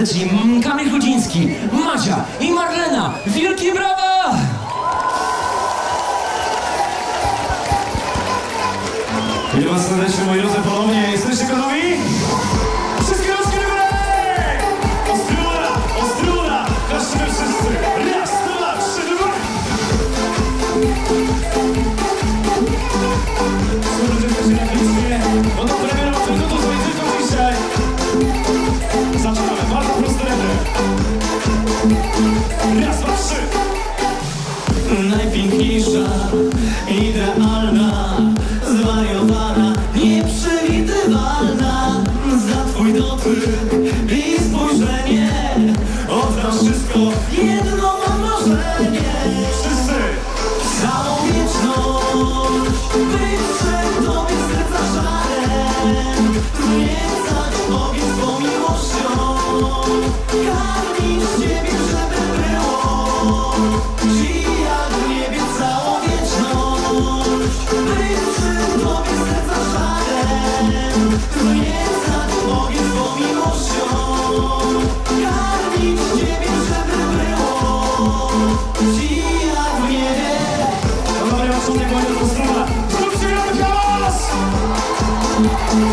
fantastyczni Kamil Gudziński, Madzia i Marlena. Wielkie brawa! I was serdecznie moi drodzy ponownie. Jesteście gotowi? Wszystkie rączki do góry! Ostruna, ostruna! Każdy wszyscy! Raz, dwa, trzy, dwa! najpiękniejsza, idealna, zwariowana, nieprzewidywalna. Za twój dotyk i spojrzenie oddasz wszystko.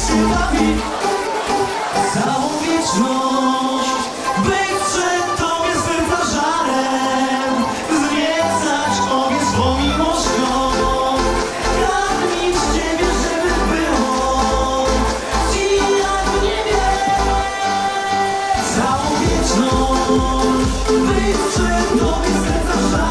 zaszywa całą wieczność, by przed Tobie zwykła żarem zwiecać swoim morzką. Karmić Ciebie, żeby było Ci niebie całą wieczność, by przed Tobie zwykła